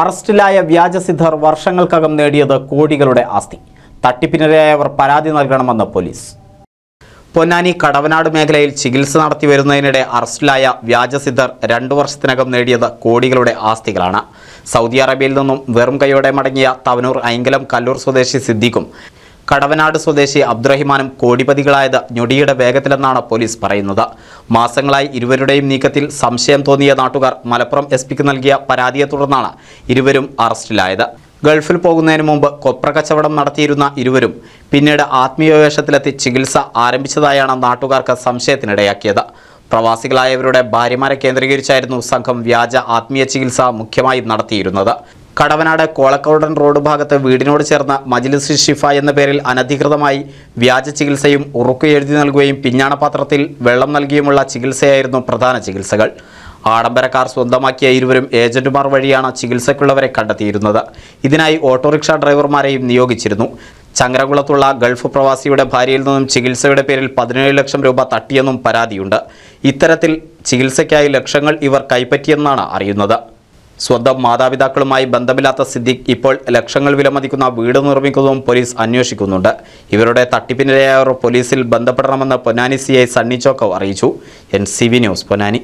അറസ്റ്റിലായ വ്യാജസിദ്ധർ വർഷങ്ങൾക്കകം നേടിയത് കോടികളുടെ ആസ്തി. തട്ടിപ്പിനിരയായവർ പരാതി നൽകണമെന്ന് പോലീസ്. പൊന്നാനി കടവനാട് മേഖലയിൽ ചികിത്സ നടത്തി വരുന്നതിനിടെ അറസ്റ്റിലായ വ്യാജസിദ്ധർ രണ്ടു വർഷത്തിനകം നേടിയത് കോടികളുടെ ആസ്തികളാണ്. സൗദി അറേബ്യയിൽ നിന്നും വെറും കൈയോടെ മടങ്ങിയ തവനൂർ അയങ്കലം കല്ലൂർ സ്വദേശി സിദ്ദീഖും കടവനാട് സ്വദേശി അബ്ദുറഹിമാനും കോടിപതികളായത് ഞൊടിയുടെ വേഗത്തിലെന്നാണ് പോലീസ് പറയുന്നത്. മാസങ്ങളായി ഇരുവരുടെയും നീക്കത്തിൽ സംശയം തോന്നിയ നാട്ടുകാർ മലപ്പുറം എസ് പിക്ക് നൽകിയ പരാതിയെ തുടർന്നാണ് ഇരുവരും അറസ്റ്റിലായത്. ഗൾഫിൽ പോകുന്നതിന് മുമ്പ് കൊപ്ര കച്ചവടം നടത്തിയിരുന്ന ഇരുവരും പിന്നീട് ആത്മീയവേഷത്തിലെത്തി ചികിത്സ ആരംഭിച്ചതായാണ് നാട്ടുകാർക്ക് സംശയത്തിനിടയാക്കിയത്. പ്രവാസികളായവരുടെ ഭാര്യമാരെ കേന്ദ്രീകരിച്ചായിരുന്നു സംഘം വ്യാജ ആത്മീയ ചികിത്സ മുഖ്യമായും നടത്തിയിരുന്നത്. കടവനാട് കോളക്കോടൻ റോഡ് ഭാഗത്ത് വീടിനോട് ചേർന്ന മജ്ലിസ് ഷിഫ എന്ന പേരിൽ അനധികൃതമായി വ്യാജ ചികിത്സയും ഉറുക്കു എഴുതി നൽകുകയും പിഞ്ഞാണപാത്രത്തിൽ വെള്ളം നൽകിയുമുള്ള ചികിത്സയായിരുന്നു പ്രധാന ചികിത്സകൾ. ആഡംബരക്കാർ സ്വന്തമാക്കിയ ഇരുവരും ഏജന്റുമാർ വഴിയാണ് ചികിത്സയ്ക്കുള്ളവരെ കണ്ടെത്തിയിരുന്നത്. ഇതിനായി ഓട്ടോറിക്ഷ ഡ്രൈവർമാരെയും നിയോഗിച്ചിരുന്നു. ചങ്ങരകുളത്തുള്ള ഗൾഫ് പ്രവാസിയുടെ ഭാര്യയിൽ നിന്നും ചികിത്സയുടെ പേരിൽ പതിനേഴ് ലക്ഷം രൂപ തട്ടിയെന്നും പരാതിയുണ്ട്. ഇത്തരത്തിൽ ചികിത്സയ്ക്കായി ലക്ഷങ്ങൾ ഇവർ കൈപ്പറ്റിയെന്നാണ് അറിയുന്നത്. സ്വന്തം മാതാപിതാക്കളുമായി ബന്ധമില്ലാത്ത സിദ്ദിഖ് ഇപ്പോൾ ലക്ഷങ്ങൾ വിലമതിക്കുന്ന വീട് നിർമ്മിക്കുന്നതും പോലീസ് അന്വേഷിക്കുന്നുണ്ട്. ഇവരുടെ തട്ടിപ്പിനിരയായവർ പോലീസിൽ ബന്ധപ്പെടണമെന്ന് പൊന്നാനി സി ഐ സണ്ണി ചോക്കവ് അറിയിച്ചു. N C V news Ponnani.